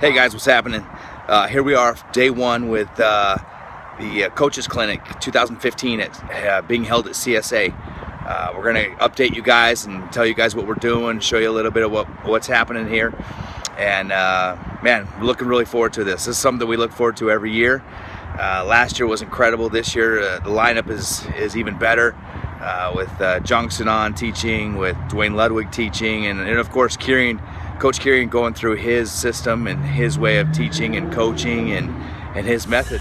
Hey guys, what's happening? Uh, here we are, day one with uh, the uh, Coaches Clinic 2015 at, uh, being held at CSA. Uh, we're going to update you guys and tell you guys what we're doing, show you a little bit of what, what's happening here. And uh, man, we're looking really forward to this. This is something that we look forward to every year. last year was incredible. This year, the lineup is, is even better. With uh, Jongsanan teaching, with Duane Ludwig teaching, and, and of course Kieran Coach Kieran going through his system and his way of teaching and coaching and, and his method.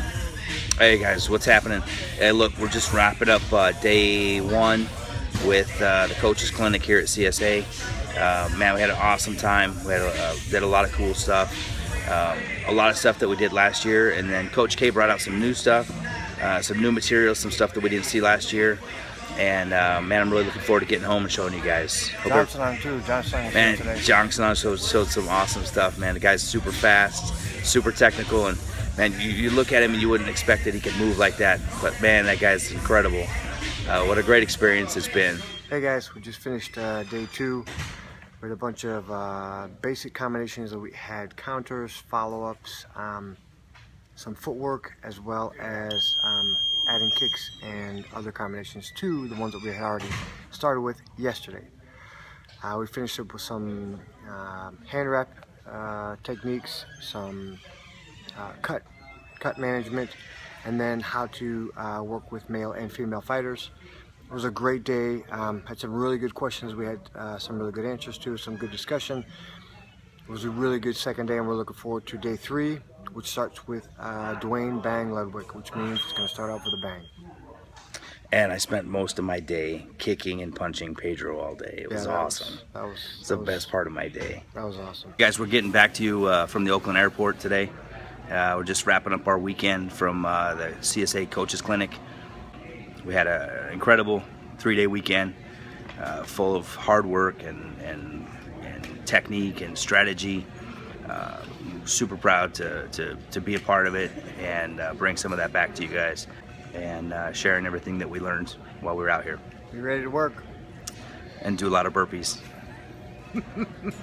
Hey guys, what's happening? Hey, look, we're just wrapping up uh, day one with uh, the Coaches Clinic here at CSA. Uh, man, we had an awesome time. We had a, did a lot of cool stuff. Um, a lot of stuff that we did last year, and then Coach K brought out some new stuff, uh, some new materials, some stuff that we didn't see last year. And uh, man, I'm really looking forward to getting home and showing you guys. Hope Johnson on too. Jongsanan man, today. Jongsanan showed, showed some awesome stuff, man. The guy's super fast, super technical, and man, you, you look at him and you wouldn't expect that he could move like that. But man, that guy's incredible. Uh, what a great experience it's been. Hey guys, we just finished uh, day two with a bunch of uh, basic combinations that we had counters, follow-ups, um, some footwork, as well as um, adding kicks and other combinations to the ones that we had already started with yesterday. Uh, we finished up with some uh, hand wrap uh, techniques, some uh, cut, cut management, and then how to uh, work with male and female fighters. It was a great day. Um, had some really good questions. We had uh, some really good answers to, some good discussion. It was a really good second day, and we're looking forward to day three which starts with uh, Duane Bang Ludwig, which means it's going to start off with a bang. And I spent most of my day kicking and punching Pedro all day. It was yeah, that awesome. Was, that was it's the was, best part of my day. That was awesome. Guys, we're getting back to you uh, from the Oakland airport today. Uh, we're just wrapping up our weekend from uh, the CSA Coaches Clinic. We had an incredible three-day weekend uh, full of hard work and, and technique and strategy. Uh, super proud to, to, to be a part of it and uh, bring some of that back to you guys and uh, sharing everything that we learned while we were out here. You ready to work? And do a lot of burpees.